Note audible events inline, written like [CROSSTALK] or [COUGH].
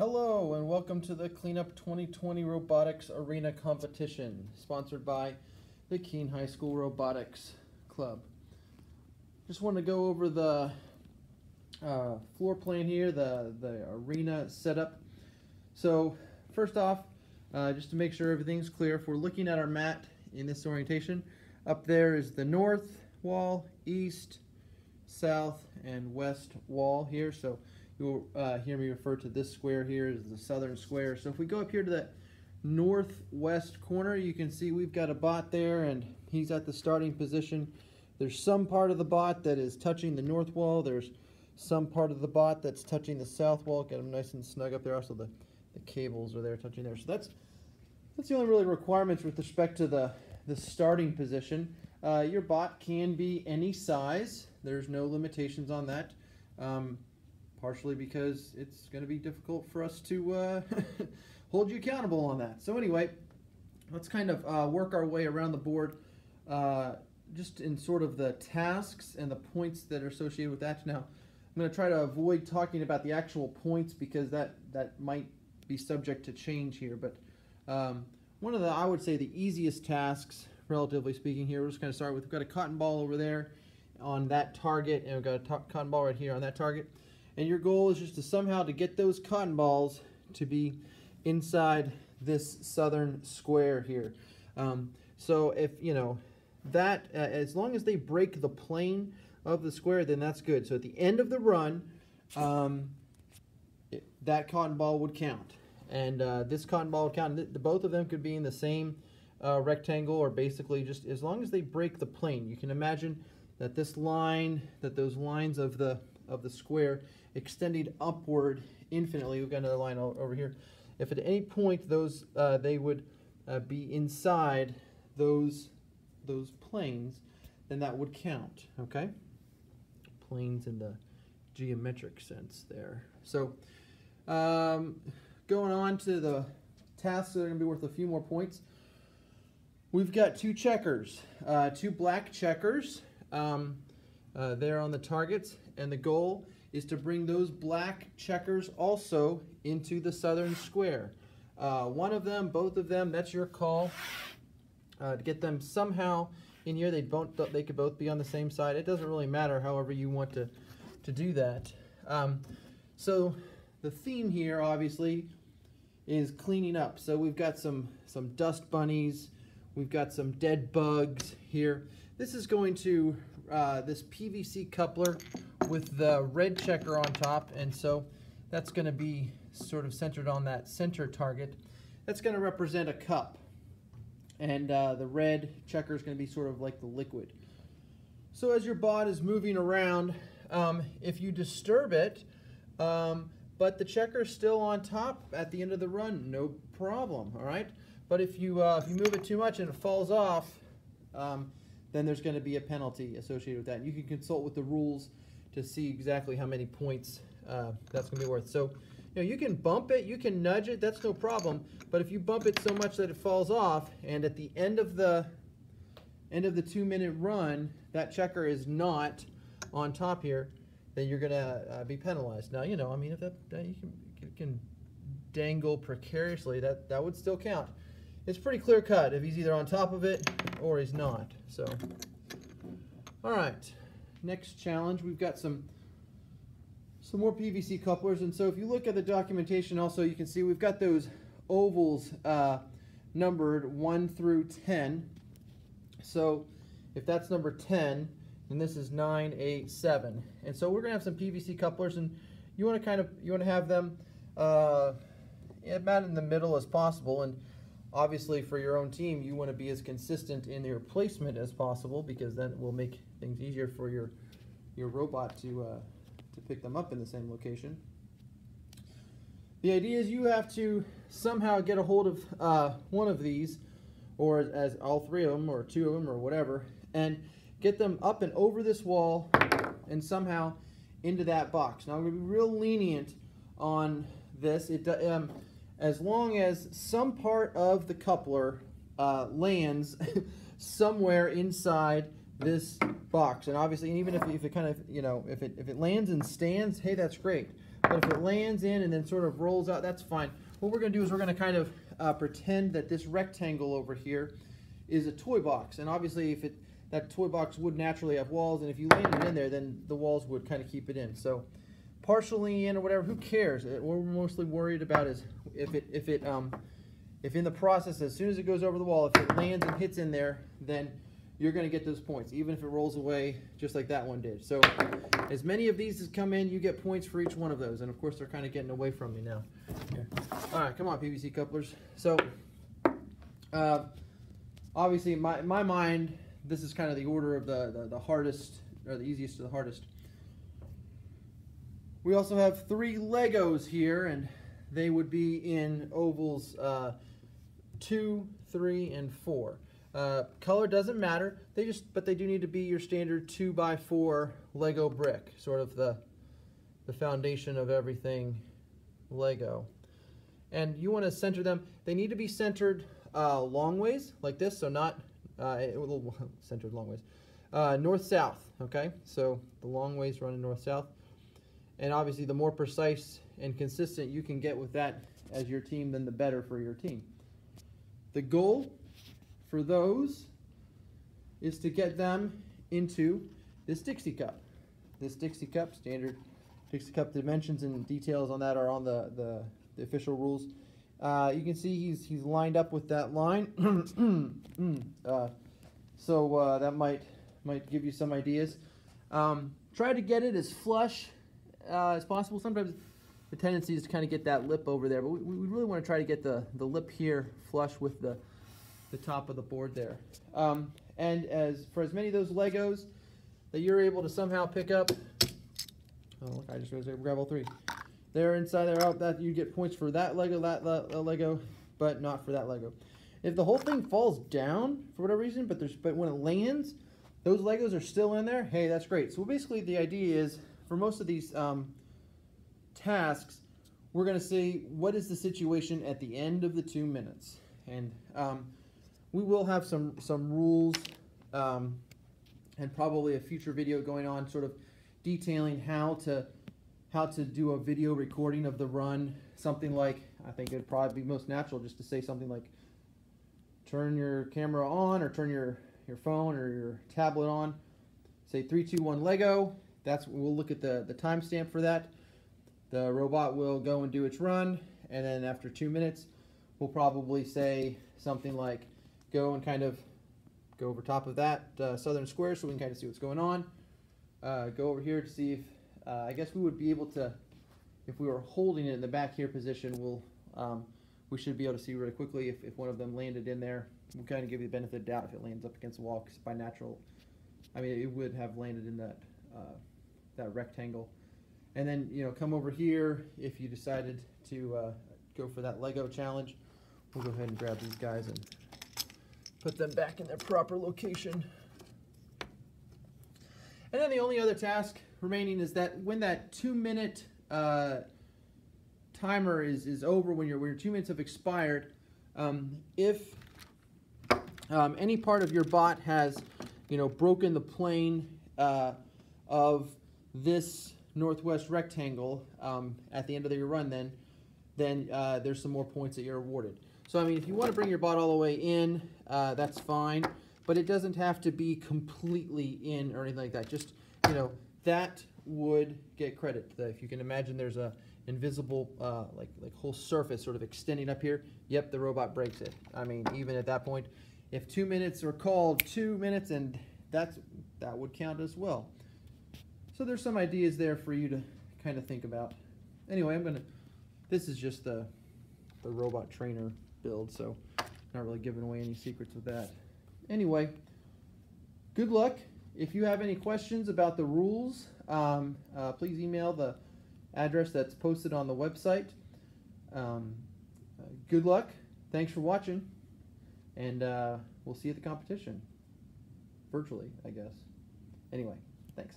Hello and welcome to the Cleanup 2020 Robotics Arena Competition, sponsored by the Keene High School Robotics Club. Just want to go over the uh, floor plan here, the, the arena setup. So first off, uh, just to make sure everything's clear, if we're looking at our mat in this orientation, up there is the north wall, east, south, and west wall here. So you'll uh, hear me refer to this square here as the southern square. So if we go up here to that northwest corner, you can see we've got a bot there and he's at the starting position. There's some part of the bot that is touching the north wall. There's some part of the bot that's touching the south wall. Get them nice and snug up there. Also the, the cables are there touching there. So that's that's the only really requirements with respect to the, the starting position. Uh, your bot can be any size. There's no limitations on that. Um, partially because it's going to be difficult for us to uh, [LAUGHS] hold you accountable on that. So anyway, let's kind of uh, work our way around the board uh, just in sort of the tasks and the points that are associated with that. Now, I'm going to try to avoid talking about the actual points because that, that might be subject to change here. But um, one of the, I would say, the easiest tasks, relatively speaking here, we're just going to start with, we've got a cotton ball over there on that target, and we've got a cotton ball right here on that target and your goal is just to somehow to get those cotton balls to be inside this southern square here. Um, so if, you know, that, uh, as long as they break the plane of the square, then that's good. So at the end of the run, um, it, that cotton ball would count. And uh, this cotton ball would count. The, the, both of them could be in the same uh, rectangle or basically just as long as they break the plane. You can imagine that this line, that those lines of the of the square extending upward infinitely. We've got another line over here. If at any point those uh, they would uh, be inside those those planes, then that would count. Okay, planes in the geometric sense there. So um, going on to the tasks that are going to be worth a few more points. We've got two checkers, uh, two black checkers. Um, uh, there on the targets, and the goal is to bring those black checkers also into the southern square. Uh, one of them, both of them, that's your call. Uh, to get them somehow in here, they both they could both be on the same side. It doesn't really matter, however you want to to do that. Um, so the theme here, obviously, is cleaning up. So we've got some some dust bunnies, we've got some dead bugs here. This is going to uh, this PVC coupler with the red checker on top, and so that's going to be sort of centered on that center target. That's going to represent a cup, and uh, the red checker is going to be sort of like the liquid. So as your bot is moving around, um, if you disturb it, um, but the checker is still on top at the end of the run, no problem, all right? But if you, uh, if you move it too much and it falls off, um, then there's going to be a penalty associated with that. And you can consult with the rules to see exactly how many points uh, that's going to be worth. So, you know, you can bump it, you can nudge it, that's no problem. But if you bump it so much that it falls off, and at the end of the end of the two-minute run, that checker is not on top here, then you're going to uh, be penalized. Now, you know, I mean, if that, that you, can, you can dangle precariously, that that would still count. It's pretty clear cut if he's either on top of it or he's not. So, all right, next challenge, we've got some some more PVC couplers. And so if you look at the documentation also, you can see we've got those ovals uh, numbered 1 through 10. So if that's number 10, then this is 9, 8, 7. And so we're going to have some PVC couplers, and you want to kind of, you want to have them uh, about in the middle as possible. And obviously for your own team, you want to be as consistent in your placement as possible because then it will make things easier for your your robot to uh, to pick them up in the same location. The idea is you have to somehow get a hold of uh, one of these, or as all three of them, or two of them, or whatever, and get them up and over this wall and somehow into that box. Now I'm going to be real lenient on this. It um, as long as some part of the coupler uh, lands [LAUGHS] somewhere inside this box. And obviously, even if, if it kind of, you know, if it, if it lands and stands, hey, that's great. But if it lands in and then sort of rolls out, that's fine. What we're going to do is we're going to kind of uh, pretend that this rectangle over here is a toy box. And obviously if it that toy box would naturally have walls, and if you land it in there, then the walls would kind of keep it in. So partially in or whatever, who cares? What we're mostly worried about is if it if it um if in the process, as soon as it goes over the wall, if it lands and hits in there, then you're going to get those points, even if it rolls away just like that one did. So as many of these as come in, you get points for each one of those. And of course, they're kind of getting away from me now. Here. All right, come on, PVC couplers. So uh, obviously, in my, in my mind, this is kind of the order of the, the, the hardest, or the easiest to the hardest. We also have three Legos here, and they would be in ovals uh, two, three, and four. Uh, color doesn't matter. They just, but they do need to be your standard two by four Lego brick, sort of the the foundation of everything Lego. And you want to center them. They need to be centered uh, long ways, like this, so not uh, [LAUGHS] centered long ways. Uh, north south. Okay, so the long ways running north south. And obviously, the more precise and consistent you can get with that as your team, then the better for your team. The goal for those is to get them into this Dixie cup. This Dixie cup, standard Dixie cup dimensions and details on that are on the, the, the official rules. Uh, you can see he's he's lined up with that line. [CLEARS THROAT] uh, so uh, that might might give you some ideas. Um, try to get it as flush uh, as possible. Sometimes the tendency is to kind of get that lip over there, but we, we really want to try to get the, the lip here flush with the the top of the board there. Um, and as for as many of those Legos that you're able to somehow pick up, oh look, I just grab all three. They're inside there out that you get points for that Lego, that, that, that Lego, but not for that Lego. If the whole thing falls down for whatever reason, but there's but when it lands, those Legos are still in there. Hey, that's great. So basically, the idea is for most of these um, tasks, we're going to see what is the situation at the end of the two minutes, and um, we will have some some rules um, and probably a future video going on, sort of detailing how to how to do a video recording of the run. Something like I think it'd probably be most natural just to say something like turn your camera on or turn your your phone or your tablet on. Say three, two, one, Lego. That's we'll look at the the timestamp for that. The robot will go and do its run, and then after two minutes, we'll probably say something like go and kind of go over top of that uh, southern square so we can kind of see what's going on. Uh, go over here to see if, uh, I guess we would be able to, if we were holding it in the back here position, we'll, um, we should be able to see really quickly if, if one of them landed in there. We'll kind of give you the benefit of doubt if it lands up against the wall, because by natural, I mean, it would have landed in that, uh, that rectangle. And then, you know, come over here if you decided to uh, go for that Lego challenge. We'll go ahead and grab these guys and put them back in their proper location. And then the only other task remaining is that when that two minute uh, timer is, is over, when, your when your two minutes have expired, um, if um, any part of your bot has, you know, broken the plane uh, of this northwest rectangle um, at the end of your run, then then uh, there's some more points that you're awarded. So I mean, if you want to bring your bot all the way in, uh, that's fine, but it doesn't have to be completely in or anything like that. Just, you know, that would get credit. If you can imagine there's a invisible, uh, like, like whole surface sort of extending up here, yep, the robot breaks it. I mean, even at that point, if two minutes are called two minutes, and that's that would count as well. So there's some ideas there for you to kind of think about. Anyway, I'm gonna, this is just the, the robot trainer build, so not really giving away any secrets with that. Anyway, good luck. If you have any questions about the rules, um, uh, please email the address that's posted on the website. Um, uh, good luck. Thanks for watching. And uh, we'll see you at the competition. Virtually, I guess. Anyway, thanks.